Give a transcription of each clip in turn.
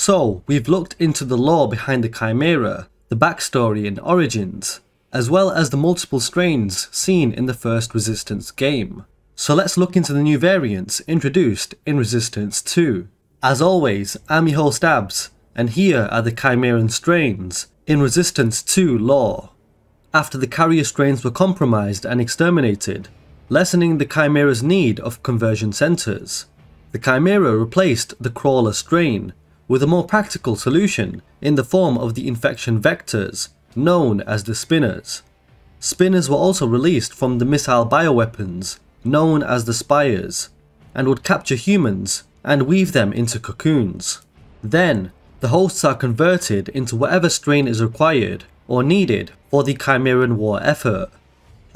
So, we've looked into the lore behind the Chimera, the backstory and origins, as well as the multiple strains seen in the first Resistance game. So let's look into the new variants introduced in Resistance 2. As always, I'm your host Abz, and here are the Chimeran strains in Resistance 2 lore. After the carrier strains were compromised and exterminated, lessening the Chimera's need of conversion centers, the Chimera replaced the crawler strain with a more practical solution in the form of the infection vectors known as the spinners. Spinners were also released from the missile bioweapons known as the spires and would capture humans and weave them into cocoons. Then, the hosts are converted into whatever strain is required or needed for the Chimeran war effort.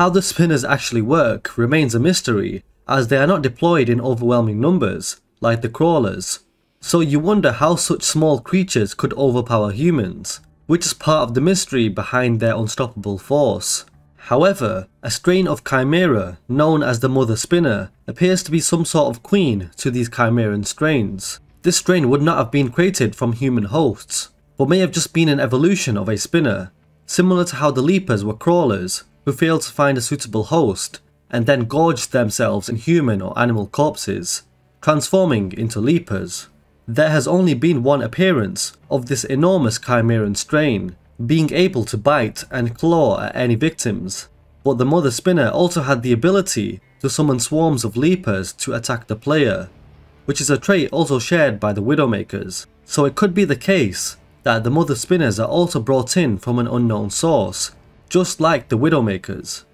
How the spinners actually work remains a mystery as they are not deployed in overwhelming numbers like the crawlers. So you wonder how such small creatures could overpower humans, which is part of the mystery behind their unstoppable force. However, a strain of chimera, known as the mother spinner, appears to be some sort of queen to these chimeran strains. This strain would not have been created from human hosts, but may have just been an evolution of a spinner, similar to how the leapers were crawlers, who failed to find a suitable host, and then gorged themselves in human or animal corpses, transforming into leapers. There has only been one appearance of this enormous chimeran strain, being able to bite and claw at any victims, but the mother spinner also had the ability to summon swarms of leapers to attack the player, which is a trait also shared by the Widowmakers, so it could be the case that the mother spinners are also brought in from an unknown source, just like the Widowmakers.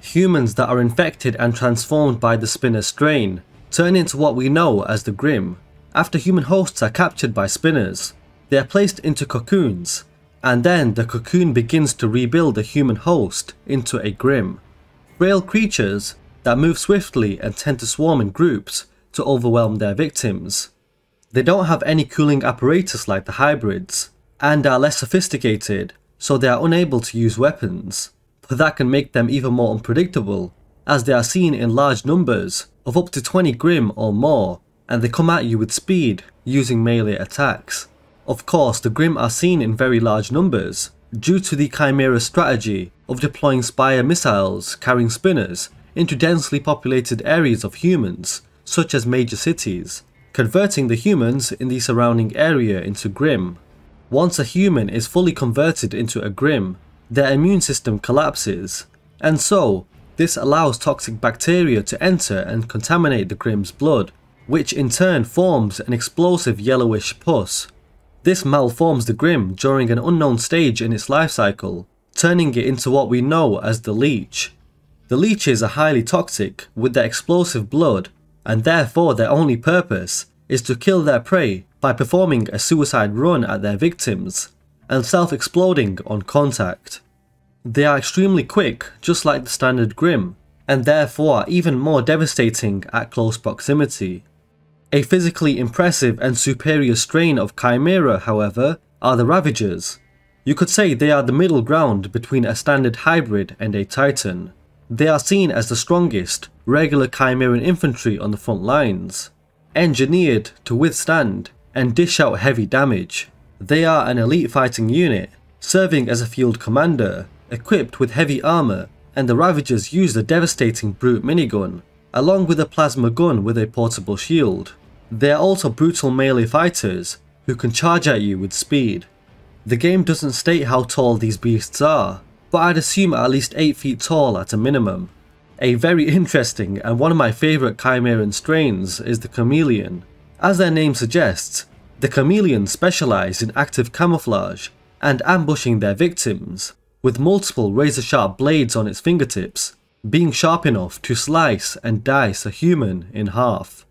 Humans that are infected and transformed by the spinner strain turn into what we know as the Grim, after human hosts are captured by spinners, they are placed into cocoons, and then the cocoon begins to rebuild the human host into a grim. Frail creatures that move swiftly and tend to swarm in groups to overwhelm their victims. They don't have any cooling apparatus like the hybrids, and are less sophisticated, so they are unable to use weapons, but that can make them even more unpredictable, as they are seen in large numbers of up to 20 Grim or more and they come at you with speed, using melee attacks. Of course, the Grim are seen in very large numbers, due to the Chimera strategy of deploying Spire missiles carrying spinners into densely populated areas of humans, such as major cities, converting the humans in the surrounding area into Grim. Once a human is fully converted into a Grim, their immune system collapses, and so, this allows toxic bacteria to enter and contaminate the Grim's blood, which in turn forms an explosive yellowish pus. This malforms the Grim during an unknown stage in its life cycle, turning it into what we know as the leech. The leeches are highly toxic with their explosive blood, and therefore their only purpose is to kill their prey by performing a suicide run at their victims, and self-exploding on contact. They are extremely quick, just like the standard Grim, and therefore even more devastating at close proximity. A physically impressive and superior strain of Chimera, however, are the Ravagers. You could say they are the middle ground between a standard hybrid and a Titan. They are seen as the strongest, regular Chimeran infantry on the front lines, engineered to withstand and dish out heavy damage. They are an elite fighting unit, serving as a field commander, equipped with heavy armour, and the Ravagers use the devastating Brute minigun, along with a plasma gun with a portable shield. They are also brutal melee fighters who can charge at you with speed. The game doesn't state how tall these beasts are, but I'd assume at least 8 feet tall at a minimum. A very interesting and one of my favourite Chimeran strains is the Chameleon. As their name suggests, the Chameleons specialise in active camouflage and ambushing their victims, with multiple razor sharp blades on its fingertips being sharp enough to slice and dice a human in half.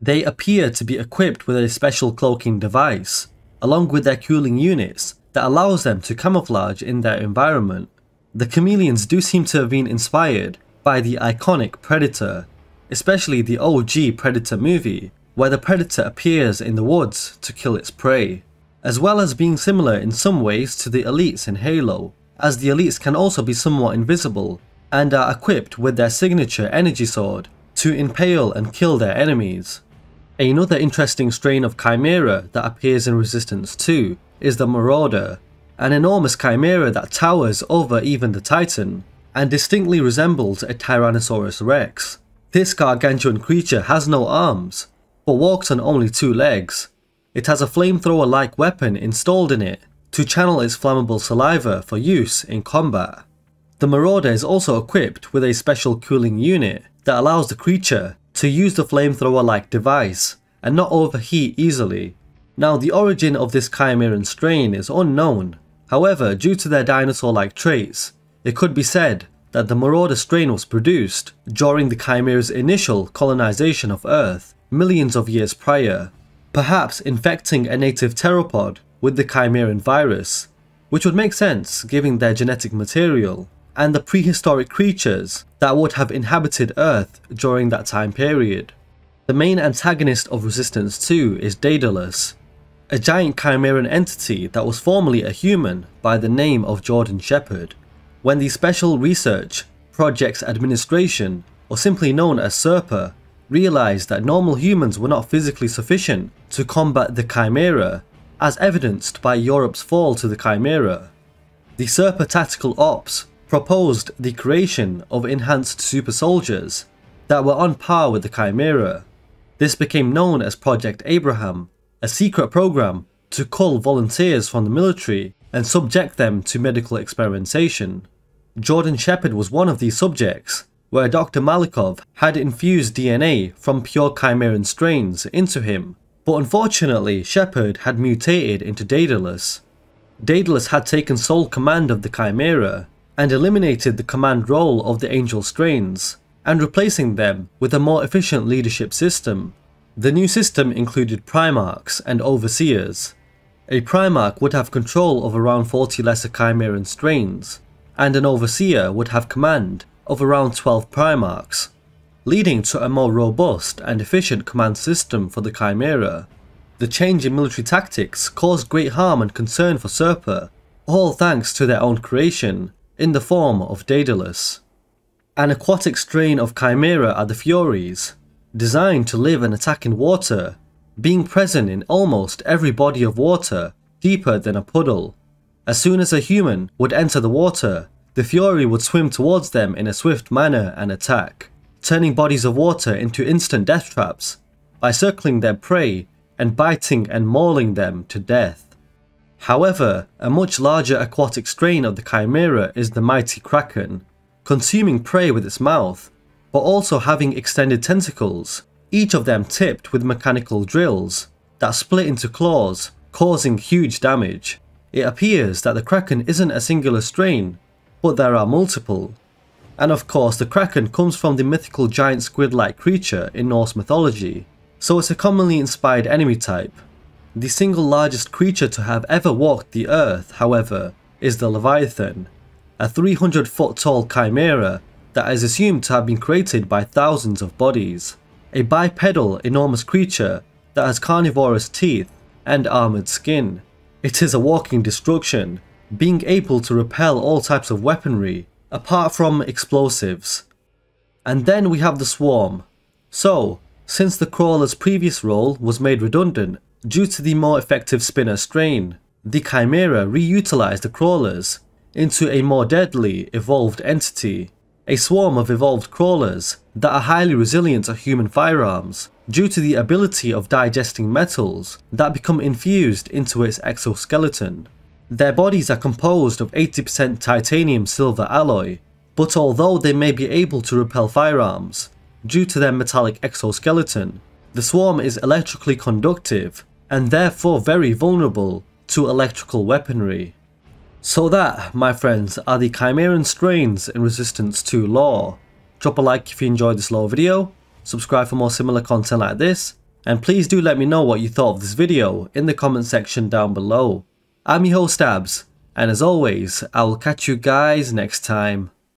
They appear to be equipped with a special cloaking device, along with their cooling units, that allows them to camouflage in their environment. The chameleons do seem to have been inspired by the iconic Predator, especially the OG Predator movie, where the Predator appears in the woods to kill its prey, as well as being similar in some ways to the elites in Halo, as the elites can also be somewhat invisible and are equipped with their signature energy sword to impale and kill their enemies. Another interesting strain of Chimera that appears in Resistance 2 is the Marauder, an enormous chimera that towers over even the Titan, and distinctly resembles a Tyrannosaurus rex. This gargantuan creature has no arms, but walks on only two legs. It has a flamethrower-like weapon installed in it to channel its flammable saliva for use in combat. The Marauder is also equipped with a special cooling unit that allows the creature to use the flamethrower-like device and not overheat easily. Now the origin of this Chimeran strain is unknown, however due to their dinosaur-like traits, it could be said that the Marauder strain was produced during the Chimera's initial colonization of Earth millions of years prior, perhaps infecting a native theropod with the Chimeran virus, which would make sense given their genetic material and the prehistoric creatures that would have inhabited Earth during that time period. The main antagonist of Resistance 2 is Daedalus, a giant Chimeran entity that was formerly a human by the name of Jordan Shepard. When the Special Research Projects Administration, or simply known as SERPA, realised that normal humans were not physically sufficient to combat the Chimera, as evidenced by Europe's fall to the Chimera. The SERPA Tactical Ops proposed the creation of enhanced super soldiers that were on par with the Chimera. This became known as Project Abraham, a secret program to cull volunteers from the military and subject them to medical experimentation. Jordan Shepard was one of these subjects, where Dr. Malikov had infused DNA from pure Chimeran strains into him, but unfortunately Shepard had mutated into Daedalus. Daedalus had taken sole command of the Chimera and eliminated the command role of the Angel strains, and replacing them with a more efficient leadership system. The new system included Primarchs and Overseers. A Primarch would have control of around 40 lesser Chimeran strains, and an Overseer would have command of around 12 Primarchs, leading to a more robust and efficient command system for the Chimera. The change in military tactics caused great harm and concern for Serpa, all thanks to their own creation, in the form of Daedalus. An aquatic strain of Chimera are the Furies, designed to live and attack in water, being present in almost every body of water deeper than a puddle. As soon as a human would enter the water, the Fury would swim towards them in a swift manner and attack, turning bodies of water into instant death traps by circling their prey and biting and mauling them to death. However, a much larger aquatic strain of the Chimera is the mighty Kraken, consuming prey with its mouth, but also having extended tentacles, each of them tipped with mechanical drills that split into claws, causing huge damage. It appears that the Kraken isn't a singular strain, but there are multiple. And of course the Kraken comes from the mythical giant squid-like creature in Norse mythology, so it's a commonly inspired enemy type. The single largest creature to have ever walked the earth, however, is the Leviathan, a 300 foot tall chimera that is assumed to have been created by thousands of bodies. A bipedal enormous creature that has carnivorous teeth and armoured skin. It is a walking destruction being able to repel all types of weaponry, apart from explosives. And then we have the Swarm. So, since the Crawler's previous role was made redundant due to the more effective Spinner strain, the Chimera reutilized the Crawlers into a more deadly, evolved entity. A swarm of evolved crawlers that are highly resilient to human firearms due to the ability of digesting metals that become infused into its exoskeleton. Their bodies are composed of 80% titanium silver alloy, but although they may be able to repel firearms, due to their metallic exoskeleton, the swarm is electrically conductive and therefore very vulnerable to electrical weaponry. So that, my friends, are the Chimeran strains in Resistance 2 lore. Drop a like if you enjoyed this lore video, subscribe for more similar content like this, and please do let me know what you thought of this video in the comment section down below. I'm your host Abz, and as always, I will catch you guys next time.